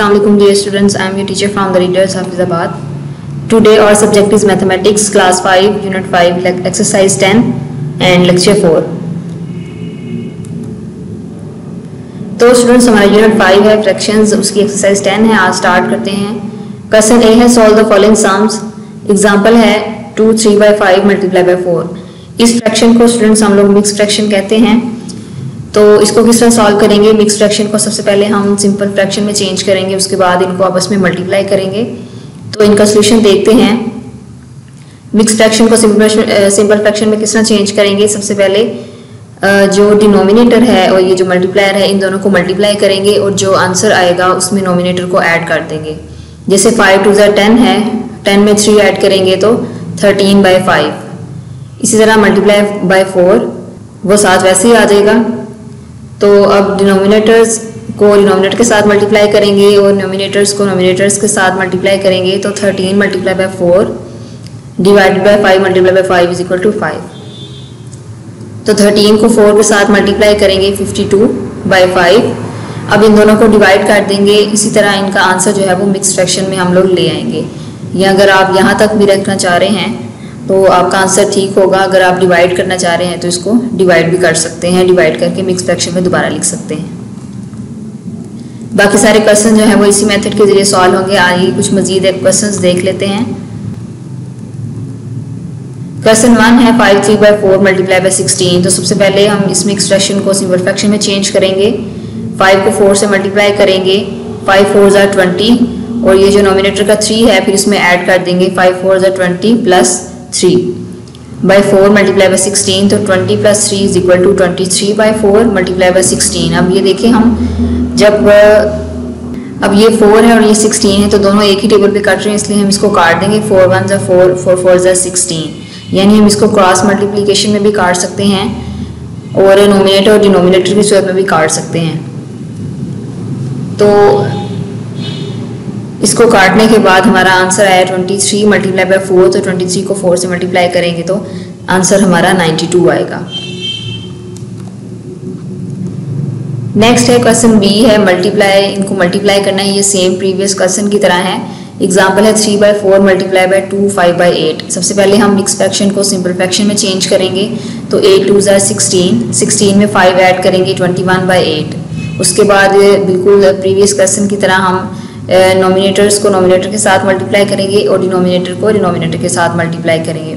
Alaikum dear students. I am your teacher from the Readers Hafizabad. Today our subject is mathematics class 5 unit 5 like exercise 10 and lecture 4. तो students हमारा unit 5 है fractions उसकी exercise 10 है आज start करते हैं question A है solve the following sums example है 2 3 by five multiply by four इस फ्रैक्शन को स्टूडेंट्स हम लोग मिक्स फ्रैक्शन कहते हैं तो इसको किस तरह सॉल्व करेंगे? मिक्स फ्रैक्शन को सबसे पहले हम सिंपल फ्रैक्शन में चेंज करेंगे, उसके बाद इनको आपस में मल्टीप्लाई करेंगे। तो इनका सोल्यूशन देखते हैं। मिक्स फ्रैक्शन को सिंपल सिंपल फ्रैक्शन में किस तरह चेंज करेंगे? सबसे पहले जो डिनोमिनेटर है और ये जो मल्टीप्लायर है, इन दोनों को मल्टीप्लाई करेंगे और जो आंसर आएगा, उसमें नोमिनेटर को ऐड कर देंगे। जैसे फाइव टू ज़ा टेन है टेन में थ्री ऐड करेंगे तो थर्टीन बाई फाइव इसी तरह मल्टीप्लाई बाय फोर वो साथ वैसे ही आ जाएगा। तो अब डिनोमिनेटर्स को डिनोमिनेटर के साथ मल्टीप्लाई करेंगे और नोमिनेटर्स को नोमिनेटर्स के साथ मल्टीप्लाई करेंगे तो thirteen multiply by four divided by five multiply by five is equal to five तो थर्टीन को फोर के साथ मल्टीप्लाई करेंगे फिफ्टी टू बाई फाइव अब इन दोनों को डिवाइड कर देंगे, इसी तरह इनका आंसर जो है वो मिक्स फ्रैक्शन में हम लोग ले आएँगे। या अगर आप यहाँ तक भी रखना चाह रहे हैं तो आपका आंसर ठीक होगा। अगर आप डिवाइड करना चाह रहे हैं तो इसको डिवाइड भी कर सकते हैं। डिवाइड करके मिक्स फ्रैक्शन में दोबारा लिख सकते हैं। बाकी सारे क्वेश्चन जो हैं वो इसी मेथड के ज़रिए सॉल्व होंगे। आइए कुछ मजीद क्वेश्चन देख लेते हैं। क्वेश्चन वन है five three by four multiply by sixteen तो सबसे पहले हम इसमें एक्सप्रेशन को सिंपल फ्रैक्शन में चेंज करेंगे। फाइव को फोर से मल्टीप्लाई करेंगे। फाइव फोर ज़ार ट्वेंटी और ये जो नॉमिनेटर का थ्री है, फिर इसमें ऐड कर देंगे। Five four tsar twenty plus three by four multiply by sixteen तो twenty plus three is equal to twenty three by four multiply by sixteen अब ये देखें हम, जब अब ये फोर है और ये सिक्सटीन है तो दोनों एक ही टेबल पे कट रहे हैं, इसलिए हम इसको काट देंगे। फोर वन ज़ा फोर फोर फोर ज़ा सिक्सटीन यानी हम इसको क्रॉस मल्टीप्लीकेशन में भी काट सकते हैं और नोमिनेटर और डिनोमिनेटर की सूरत में भी काट सकते हैं। तो इसको काटने के बाद हमारा आंसर आया twenty three multiply by four तो ट्वेंटी थ्री को फोर से मल्टीप्लाई करेंगे तो आंसर हमारा नाइन्टी टू आएगा। नेक्स्ट है क्वेश्चन बी है मल्टीप्लाई इनको मल्टीप्लाई करना है, ये सेम प्रीवियस क्वेश्चन की तरह है। एग्ज़ाम्पल है three by four multiply by two five by eight सबसे पहले हम मिक्स फ्रैक्शन को सिंपल फ्रैक्शन में चेंज करेंगे तो एट टू ज़ार सिक्सटीन सिक्सटीन में फाइव ऐड करेंगे ट्वेंटी वन बाई एट उसके बाद बिल्कुल प्रीवियस क्वेश्चन की तरह हम नॉमिनेटर्स को नॉमिनेटर के साथ मल्टीप्लाई करेंगे और डिनोमिनेटर को डिनोमिनेटर के साथ मल्टीप्लाई करेंगे।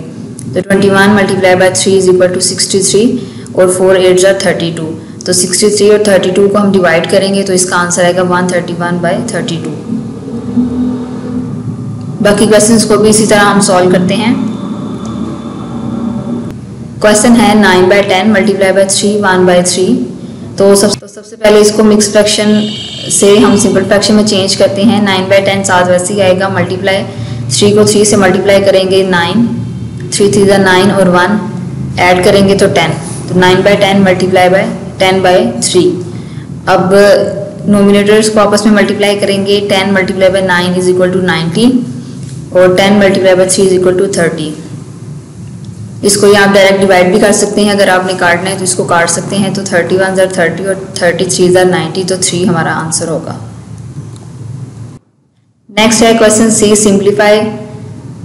तो twenty one multiply by three is equal to sixty three और फोर एट जार थर्टी टू तो सिक्सटी थ्री और थर्टी टू को हम डिवाइड करेंगे तो इसका आंसर आएगा one thirty one by thirty two बाकी क्वेश्चंस को भी इसी तरह हम सॉल्व करते हैं। क्वेश्चन है nine by ten multiply by three one by three तो सब तो सबसे पहले इसको मिक्स फ्रैक्शन से हम सिंपल फ्रैक्शन में चेंज करते हैं। नाइन बाई टेन सात वैसे ही आएगा। मल्टीप्लाई थ्री को थ्री से मल्टीप्लाई करेंगे नाइन थ्री थ्री ज़ा नाइन और वन ऐड करेंगे तो टेन तो nine by ten multiply by ten by three अब नोमिनेटर्स को आपस में मल्टीप्लाई करेंगे। Ten multiply by nine is equal to nineteen और ten multiply by three is equal to thirty इसको ये आप डायरेक्ट डिवाइड भी कर सकते हैं। अगर आपने काटना है तो इसको काट सकते हैं। तो थर्टी वन ज़ार थर्टी और थर्टी थ्री ज़र नाइन्टी तो थ्री हमारा आंसर होगा। नेक्स्ट है क्वेश्चन सी सिंप्लीफाई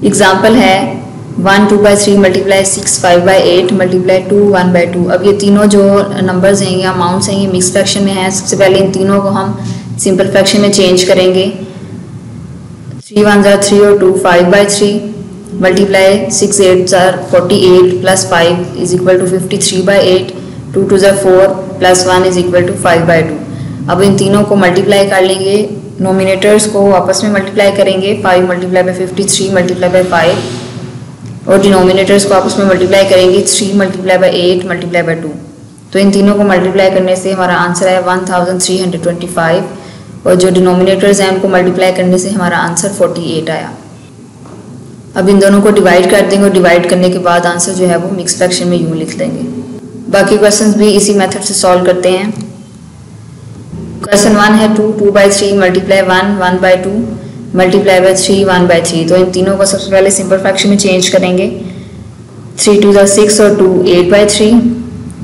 एग्ज़ाम्पल है one two by three multiply six five by eight multiply two one by two अब ये तीनों जो नंबर्स हैं, या अमाउंट्स हैं, ये मिक्स फ्रैक्शन में हैं। सबसे पहले इन तीनों को हम सिंपल फ्रैक्शन में चेंज करेंगे। थ्री वन ज़ार थ्री और two five by three multiply six eight tsar forty eight plus five is equal to fifty three by eight two two tsar four plus one is equal to five by two अब इन तीनों को multiply कर लेंगे। Nominators को आपस में multiply करेंगे। Five multiply by fifty three multiply by five और डिनोमिनेटर्स को आपस में मल्टीप्लाई करेंगे। Three multiply by eight multiply by two तो इन तीनों को मल्टीप्लाई करने से हमारा आंसर है one thousand three hundred twenty five और जो डिनोमिनेटर्स हैं उनको मल्टीप्लाई करने से हमारा आंसर फोर्टी एट आया। अब इन दोनों को डिवाइड कर देंगे और डिवाइड करने के बाद आंसर जो है वो मिक्स फ्रैक्शन में यूँ लिख देंगे। बाकी क्वेश्चन भी इसी मेथड से सॉल्व करते हैं। क्वेश्चन वन है two two by three multiply one one by two multiply by three one by three तो इन तीनों को सबसे पहले सिंपल फ्रैक्शन में चेंज करेंगे। थ्री टू ज़ा सिक्स और two eight by three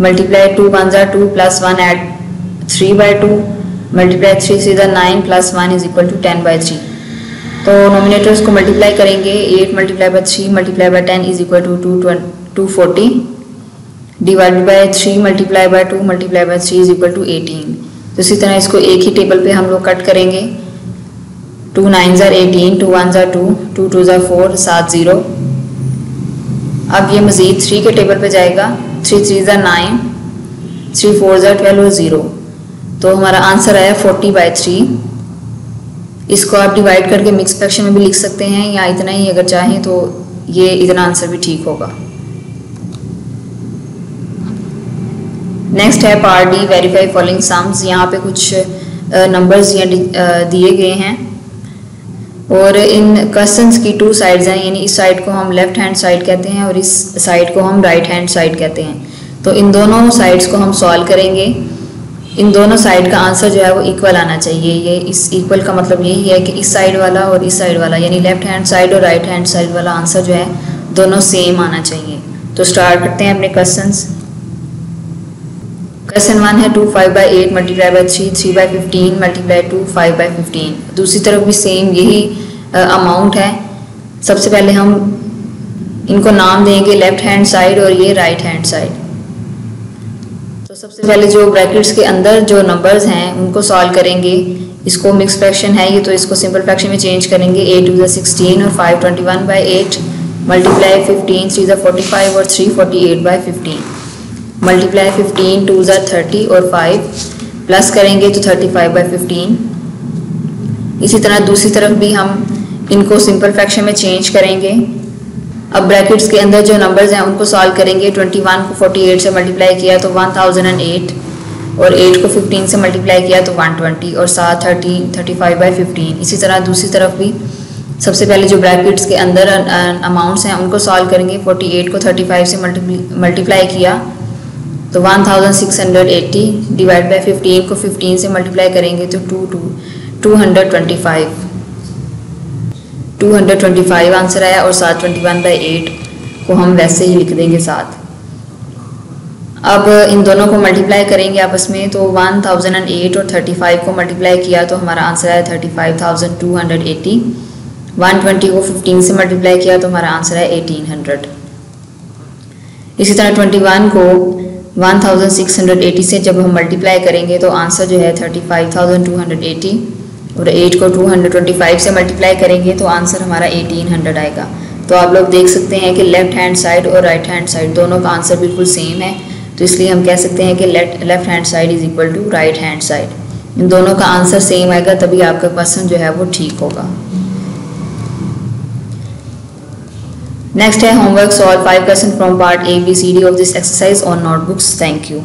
multiply two one ज़ा two plus one eight three by two multiply three the nine plus one is equal to ten by three तो nominators को multiply करेंगे eight multiply by three multiply by ten is equal to two two forty divided by three multiply by two multiply by three is equal to eighteen तो इसी तरह इसको एक ही table पे हम लोग कट करेंगे। टू नाइन ज़ार एटीन टू वन ज़ार टू टू टू ज़ार फोर सात ज़ीरो अब ये मज़ीद थ्री के टेबल पे जाएगा। थ्री थ्री ज़ार नाइन थ्री फोर ज़ार ट्वेल्व और ज़ीरो तो हमारा आंसर आया फोर्टी बाई थ्री इसको आप डिवाइड करके मिक्स फ्रैक्शन में भी लिख सकते हैं, या इतना ही अगर चाहें तो ये इतना आंसर भी ठीक होगा। नेक्स्ट है part D verify following sums यहाँ पे कुछ नंबर्स दिए गए हैं। और इन क्वेश्चंस की टू साइड्स हैं, यानी इस साइड को हम लेफ़्ट हैंड साइड कहते हैं और इस साइड को हम राइट हैंड साइड कहते हैं। तो इन दोनों साइड्स को हम सॉल्व करेंगे। इन दोनों साइड का आंसर जो है वो इक्वल आना चाहिए। ये इस इक्वल का मतलब यही है कि इस साइड वाला और इस साइड वाला, यानी लेफ़्ट हैंड साइड और राइट हैंड साइड वाला आंसर जो है, दोनों सेम आना चाहिए। तो स्टार्ट करते हैं अपने क्वेश्चन क्वेश्चन वन है two five by eight multiply by three three by fifteen multiply two five by fifteen दूसरी तरफ़ भी सेम यही अमाउंट है। सबसे पहले हम इनको नाम देंगे लेफ़्ट हैंड साइड और ये राइट हैंड साइड सबसे पहले जो ब्रैकेट्स के अंदर जो नंबर्स हैं, उनको सॉल्व करेंगे। इसको मिक्स फ्रैक्शन है, ये तो इसको सिंपल फ्रैक्शन में चेंज करेंगे। एट टू ज़ा सिक्सटीन और five twenty one by eight multiply fifteen three ज़ा फोर्टी फाइव और three forty eight by fifteen multiply fifteen two ज़ा थर्टी और फाइव प्लस करेंगे तो थर्टी फाइव बाई फिफ्टीन इसी तरह दूसरी तरफ़ भी हम इनको सिंपल फ्रैक्शन में चेंज करेंगे। अब ब्रैकेट्स के अंदर जो नंबर्स हैं, उनको सॉल्व करेंगे। ट्वेंटी वन को फोर्टी एट से मल्टीप्लाई किया तो वन थाउज़ेंड एंड एट और एट को फिफ्टीन से मल्टीप्लाई किया तो वन ट्वेंटी और सात thirteen thirty five by fifteen इसी तरह दूसरी तरफ़ भी सबसे पहले जो ब्रैकेट्स के अंदर अमाउंट्स हैं, उनको सॉल्व करेंगे। फोर्टी एट को थर्टी फाइव से मल्टीप्लाई किया तो 1680 डिवाइड बाय 15 को 15 से मल्टीप्लाई करेंगे तो two two two hundred twenty five two hundred twenty five answer आया और सात ट्वेंटी वन बाई एट को हम वैसे ही लिख देंगे साथ अब इन दोनों को मल्टीप्लाई करेंगे आपस में तो वन थाउज़ेंड एंड एट और थर्टी फाइव को मल्टीप्लाई किया तो हमारा आंसर आया thirty five thousand two hundred eighty one twenty को फिफ्टीन से मल्टीप्लाई किया तो हमारा आंसर है एटीन हंड्रेड इसी तरह ट्वेंटी वन को 1680 से जब हम मल्टीप्लाई करेंगे तो आंसर जो है 35,280 और 8 को 225 से मल्टीप्लाई करेंगे तो आंसर हमारा 1800 आएगा तो आप लोग देख सकते हैं कि लेफ़्ट हैंड साइड और राइट हैंड साइड दोनों का आंसर बिल्कुल सेम है तो इसलिए हम कह सकते हैं कि left hand side is equal to right hand side इन दोनों का आंसर सेम आएगा, तभी आपका क्वेश्चन जो है वो ठीक होगा नेक्स्ट है homework solve 5 question from part A, B, C, D of this exercise on notebooks. Thank you.